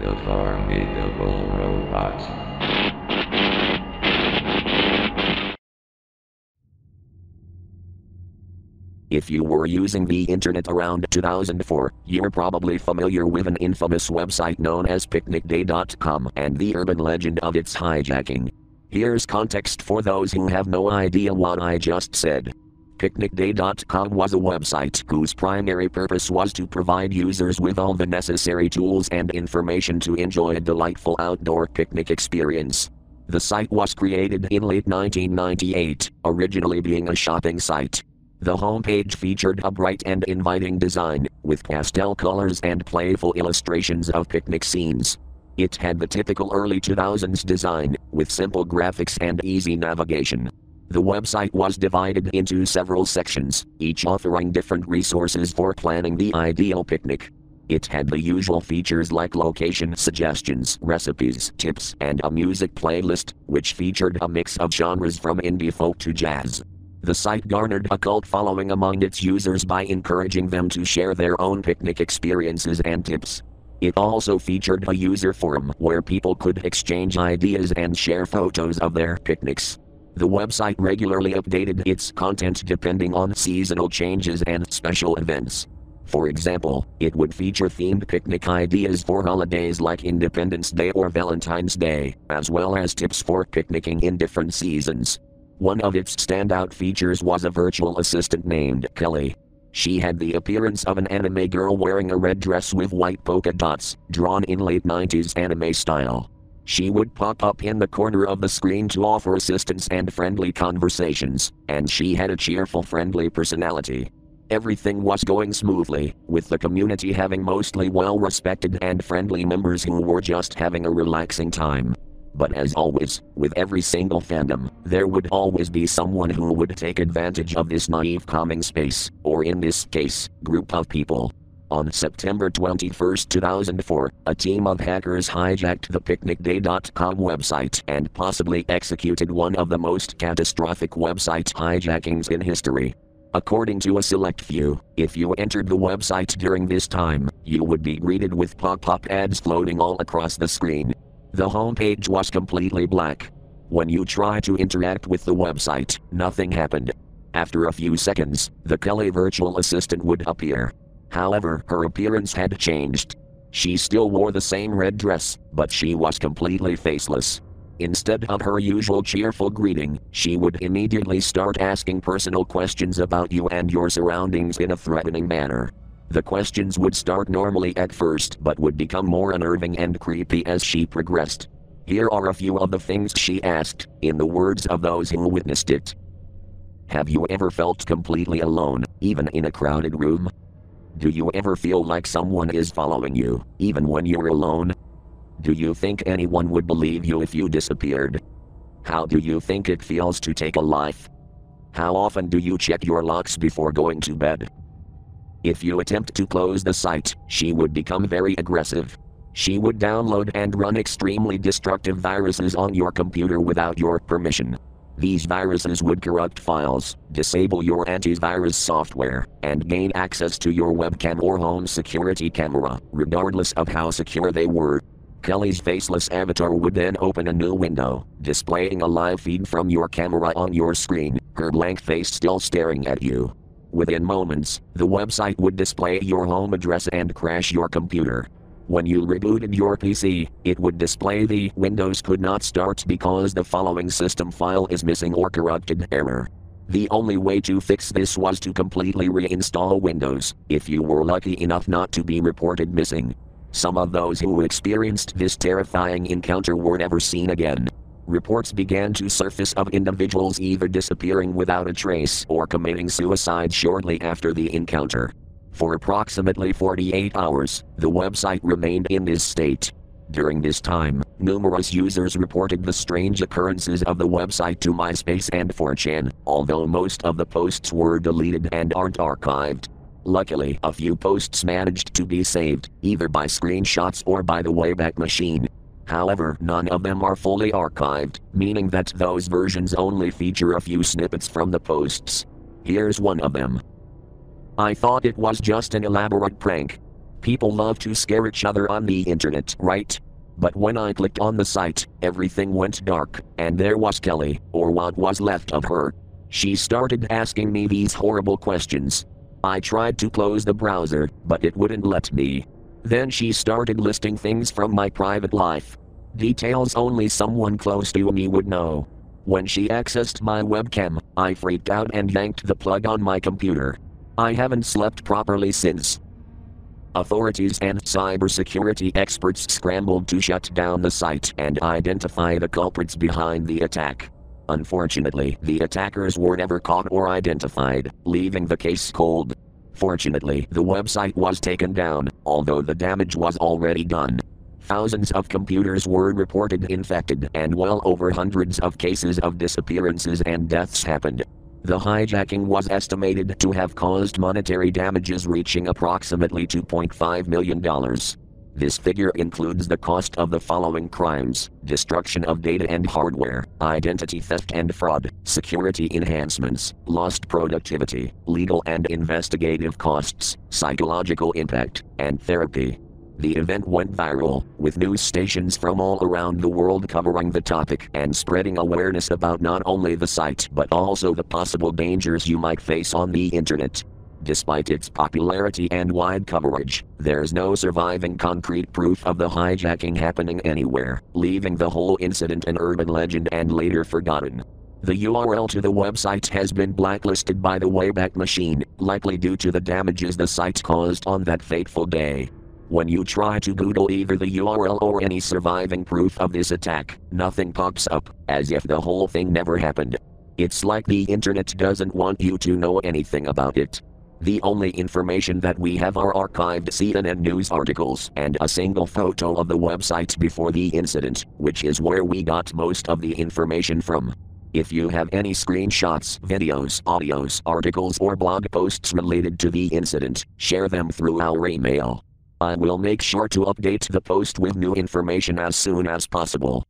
The Formidable Robots. If you were using the internet around 2004, you're probably familiar with an infamous website known as picnicday.com and the urban legend of its hijacking. Here's context for those who have no idea what I just said. PicnicDay.com was a website whose primary purpose was to provide users with all the necessary tools and information to enjoy a delightful outdoor picnic experience. The site was created in late 1998, originally being a shopping site. The homepage featured a bright and inviting design, with pastel colors and playful illustrations of picnic scenes. It had the typical early 2000s design, with simple graphics and easy navigation. The website was divided into several sections, each offering different resources for planning the ideal picnic. It had the usual features like location suggestions, recipes, tips, and a music playlist, which featured a mix of genres from indie folk to jazz. The site garnered a cult following among its users by encouraging them to share their own picnic experiences and tips. It also featured a user forum where people could exchange ideas and share photos of their picnics. The website regularly updated its content depending on seasonal changes and special events. For example, it would feature themed picnic ideas for holidays like Independence Day or Valentine's Day, as well as tips for picnicking in different seasons. One of its standout features was a virtual assistant named Kelly. She had the appearance of an anime girl wearing a red dress with white polka dots, drawn in late 90s anime style. She would pop up in the corner of the screen to offer assistance and friendly conversations, and she had a cheerful, friendly personality. Everything was going smoothly, with the community having mostly well respected and friendly members who were just having a relaxing time. But as always, with every single fandom, there would always be someone who would take advantage of this naive calming space, or in this case, group of people. On September 21, 2004, a team of hackers hijacked the PicnicDay.com website and possibly executed one of the most catastrophic website hijackings in history. According to a select few, if you entered the website during this time, you would be greeted with pop up ads floating all across the screen. The homepage was completely black. When you try to interact with the website, nothing happened. After a few seconds, the Kelly virtual assistant would appear. However, her appearance had changed. She still wore the same red dress, but she was completely faceless. Instead of her usual cheerful greeting, she would immediately start asking personal questions about you and your surroundings in a threatening manner. The questions would start normally at first but would become more unnerving and creepy as she progressed. Here are a few of the things she asked, in the words of those who witnessed it. Have you ever felt completely alone, even in a crowded room? Do you ever feel like someone is following you, even when you're alone? Do you think anyone would believe you if you disappeared? How do you think it feels to take a life? How often do you check your locks before going to bed? If you attempt to close the site, she would become very aggressive. She would download and run extremely destructive viruses on your computer without your permission. These viruses would corrupt files, disable your antivirus software, and gain access to your webcam or home security camera, regardless of how secure they were. Kelly's faceless avatar would then open a new window, displaying a live feed from your camera on your screen, her blank face still staring at you. Within moments, the website would display your home address and crash your computer. When you rebooted your PC, it would display the Windows could not start because the following system file is missing or corrupted error. The only way to fix this was to completely reinstall Windows, if you were lucky enough not to be reported missing. Some of those who experienced this terrifying encounter were never seen again. Reports began to surface of individuals either disappearing without a trace or committing suicide shortly after the encounter. For approximately 48 hours, the website remained in this state. During this time, numerous users reported the strange occurrences of the website to MySpace and 4chan, although most of the posts were deleted and aren't archived. Luckily, a few posts managed to be saved, either by screenshots or by the Wayback Machine. However, none of them are fully archived, meaning that those versions only feature a few snippets from the posts. Here's one of them. I thought it was just an elaborate prank. People love to scare each other on the internet, right? But when I clicked on the site, everything went dark, and there was Kelly, or what was left of her. She started asking me these horrible questions. I tried to close the browser, but it wouldn't let me. Then she started listing things from my private life. Details only someone close to me would know. When she accessed my webcam, I freaked out and yanked the plug on my computer. I haven't slept properly since. Authorities and cybersecurity experts scrambled to shut down the site and identify the culprits behind the attack. Unfortunately, the attackers were never caught or identified, leaving the case cold. Fortunately, the website was taken down, although the damage was already done. Thousands of computers were reported infected, and well over hundreds of cases of disappearances and deaths happened. The hijacking was estimated to have caused monetary damages reaching approximately $2.5 million. This figure includes the cost of the following crimes destruction of data and hardware, identity theft and fraud, security enhancements, lost productivity, legal and investigative costs, psychological impact, and therapy. The event went viral, with news stations from all around the world covering the topic and spreading awareness about not only the site but also the possible dangers you might face on the internet. Despite its popularity and wide coverage, there's no surviving concrete proof of the hijacking happening anywhere, leaving the whole incident an urban legend and later forgotten. The URL to the website has been blacklisted by the Wayback Machine, likely due to the damages the site caused on that fateful day. When you try to Google either the URL or any surviving proof of this attack, nothing pops up, as if the whole thing never happened. It's like the internet doesn't want you to know anything about it. The only information that we have are archived CNN news articles and a single photo of the website before the incident, which is where we got most of the information from. If you have any screenshots, videos, audios, articles, or blog posts related to the incident, share them through our email. I will make sure to update the post with new information as soon as possible.